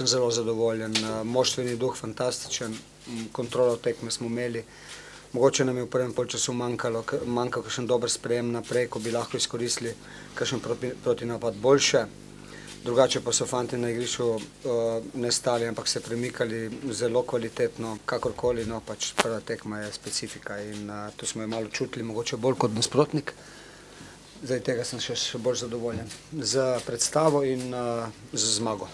sem zelo zadovoljen. Eh, moštveni duh fantastičen, kontrolo tekme smo imeli. Mogoče nam je v prvem polčasu manjkalo, manjkal kakšen dober sprejem naprej, ko bi lahko izkoristili kakšen proti, protinapad boljše. Drugače pa so fanti na igrišču eh, uh, ne stali, ampak se premikali zelo kvalitetno, kakorkoli, no pač prva tekma je specifika in uh, to smo jo malo čutili, mogoče bolj kot nasprotnik. Zdaj tega sem še, še bolj zadovoljen z predstavo in uh, z zmago.